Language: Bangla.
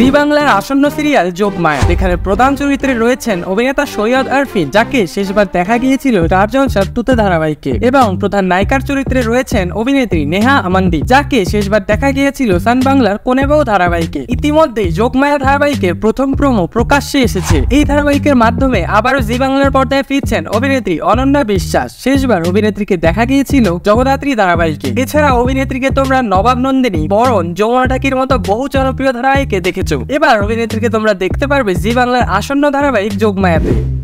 জি বাংলার আসন্ন সিরিয়াল যোগমায়া যেখানে প্রধান চরিত্রে রয়েছেন অভিনেতা সৈয়দ আরফিন, যাকে শেষবার দেখা গিয়েছিল রাজন সাতুতে ধারাবাহিকে। এবং প্রধান নায়িকার চরিত্রে রয়েছেন অভিনেত্রী নেহা আমান্দি, যাকে শেষবার দেখা গিয়েছিল সান বাংলার কোনেবাউ ধারাবাহিকে। ইতিমধ্যে যোগমায়া ধারাবাহিকের প্রথম প্রোমো প্রকাশ্যে এসেছে। এই ধারাবাহিকের মাধ্যমে আবারও জি বাংলার পর্দায় ফিরছেন অভিনেত্রী অনন্যা বিশ্বাস। শেষবার অভিনেত্রীকে দেখা গিয়েছিল জগদাত্রী ধারাবাহিকে। এছাড়া অভিনেত্রীকে তোমরা নবাব নন্দিনী, বরণ, যমুনা টাকির মতো বহু জনপ্রিয় ধারাবাহিকে দেখেছ। এবার অভিনেত্রীকে তোমরা দেখতে পারবে জি বাংলার আসন্ন ধারাবাহিক যোগমায়াতে।